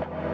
you